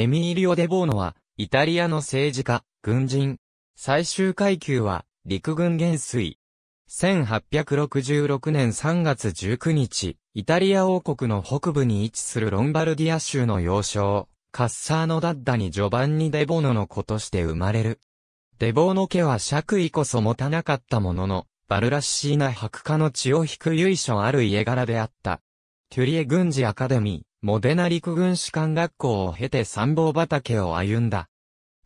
エミーリオ・デボーノは、イタリアの政治家、軍人。最終階級は、陸軍元帥。1866年3月19日、イタリア王国の北部に位置するロンバルディア州の要衝、カッサーノダッダにジョバンニ・デボーノの子として生まれる。デボーノ家は爵位こそ持たなかったものの、バルラッシーナ白化の血を引く由緒ある家柄であった。トゥリエ軍事アカデミー、モデナ陸軍士官学校を経て参謀畑を歩んだ。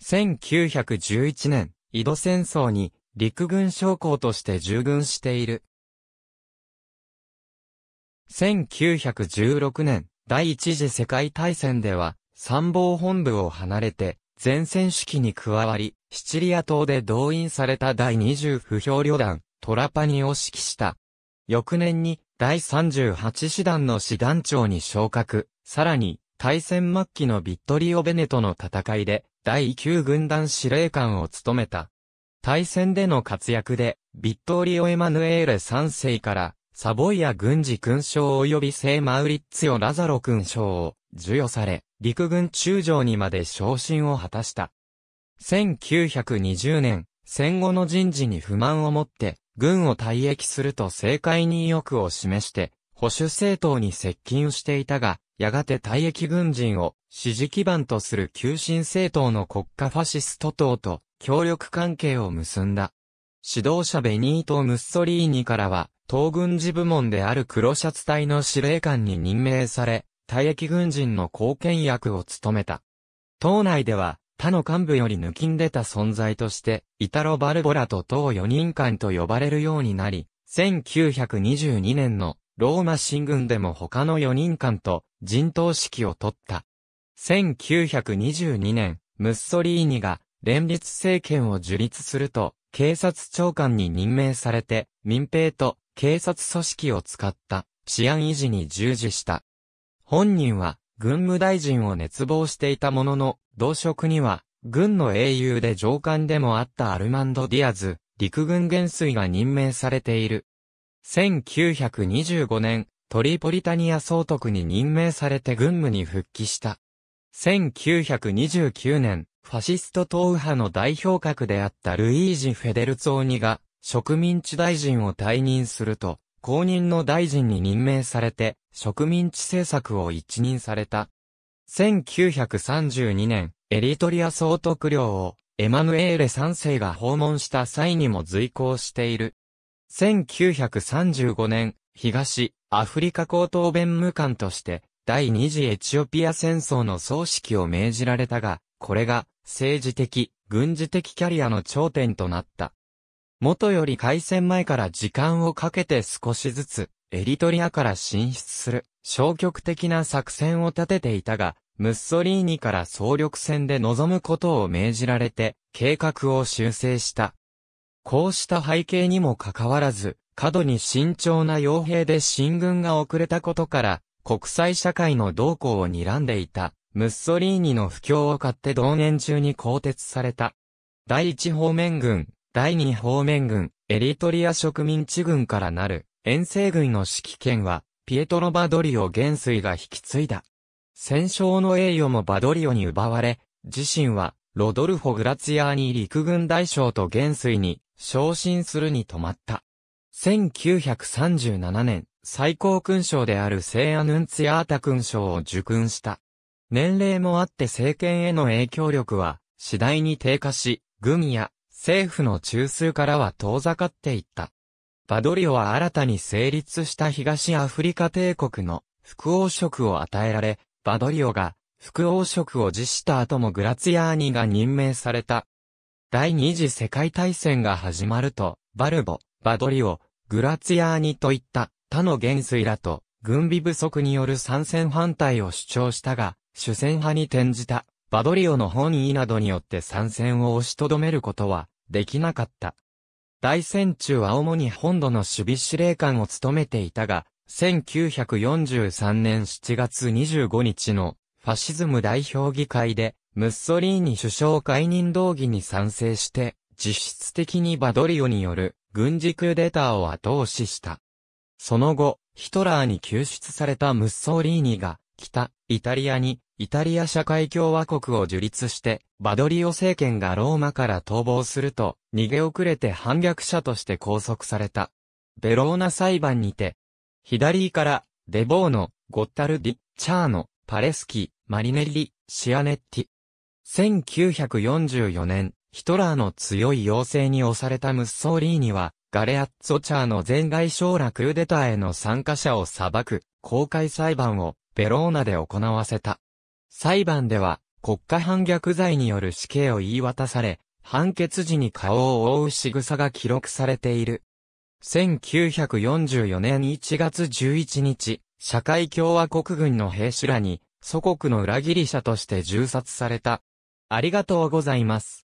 1911年、井戸戦争に陸軍将校として従軍している。1916年、第一次世界大戦では、参謀本部を離れて、前線指揮に加わり、シチリア島で動員された第20不評旅団、トラパニを指揮した。翌年に、第38師団の師団長に昇格、さらに、大戦末期のビットリオ・ベネトの戦いで、第9軍団司令官を務めた。大戦での活躍で、ビットリオ・エマヌエーレ3世から、サボイア軍事勲章及び聖マウリッツヨ・ラザロ勲章を授与され、陸軍中将にまで昇進を果たした。1920年、戦後の人事に不満を持って、軍を退役すると政界に意欲を示して、保守政党に接近していたが、やがて退役軍人を支持基盤とする急進政党の国家ファシスト党と協力関係を結んだ。指導者ベニート・ムッソリーニからは、党軍事部門である黒シャツ隊の司令官に任命され、退役軍人の貢献役を務めた。党内では、他の幹部より抜きんでた存在として、イタロ・バルボラと党4人間と呼ばれるようになり、1922年のローマ新軍でも他の4人間と陣頭指揮を取った。1922年、ムッソリーニが連立政権を樹立すると、警察長官に任命されて、民兵と警察組織を使った治安維持に従事した。本人は軍務大臣を熱望していたものの、同職には、軍の英雄で上官でもあったアルマンド・ディアズ、陸軍元帥が任命されている。1925年、トリポリタニア総督に任命されて軍務に復帰した。1929年、ファシスト党右派の代表格であったルイージ・フェデルツォーニが植民地大臣を退任すると、公認の大臣に任命されて植民地政策を一任された。1932年、エリトリア総督領をエマヌエーレ3世が訪問した際にも随行している。1935年、東アフリカ高等弁務官として第二次エチオピア戦争の総指揮を命じられたが、これが政治的、軍事的キャリアの頂点となった。元より開戦前から時間をかけて少しずつエリトリアから進出する消極的な作戦を立てていたが、ムッソリーニから総力戦で臨むことを命じられて、計画を修正した。こうした背景にもかかわらず、過度に慎重な傭兵で進軍が遅れたことから、国際社会の動向を睨んでいた、ムッソリーニの不況を買って同年中に更迭された。第一方面軍、第二方面軍、エリトリア植民地軍からなる、遠征軍の指揮権は、ピエトロ・バドリオ元帥が引き継いだ。戦勝の栄誉もバドリオに奪われ、自身は、ロドルフォ・グラツィアーニ陸軍大将と元帥に、昇進するに止まった。1937年、最高勲章である聖アヌンツィアータ勲章を受勲した。年齢もあって政権への影響力は、次第に低下し、軍や政府の中枢からは遠ざかっていった。バドリオは新たに成立した東アフリカ帝国の副王職を与えられ、バドリオが副王職を辞した後もグラツィアーニが任命された。第二次世界大戦が始まると、バルボ、バドリオ、グラツィアーニといった他の元帥らと軍備不足による参戦反対を主張したが、主戦派に転じたバドリオの本意などによって参戦を押しとどめることはできなかった。大戦中は主に本土の守備司令官を務めていたが、1943年7月25日のファシズム代表議会で、ムッソリーニ首相解任動議に賛成して、実質的にバドリオによる軍事クーデターを後押しした。その後、ヒトラーに救出されたムッソリーニが、北、イタリアにイタリア社会共和国を樹立して、バドリオ政権がローマから逃亡すると、逃げ遅れて反逆者として拘束された。ベローナ裁判にて、左から、デボーノ、ゴッタルディ、チャーノ、パレスキ、マリネリ、シアネッティ。1944年、ヒトラーの強い要請に押されたムッソーリーニは、ガレアッツォチャーの全外省らクーデターへの参加者を裁く、公開裁判を、ベローナで行わせた。裁判では、国家反逆罪による死刑を言い渡され、判決時に顔を覆う仕草が記録されている。1944年1月11日、社会共和国軍の兵士らに、祖国の裏切り者として銃殺された。ありがとうございます。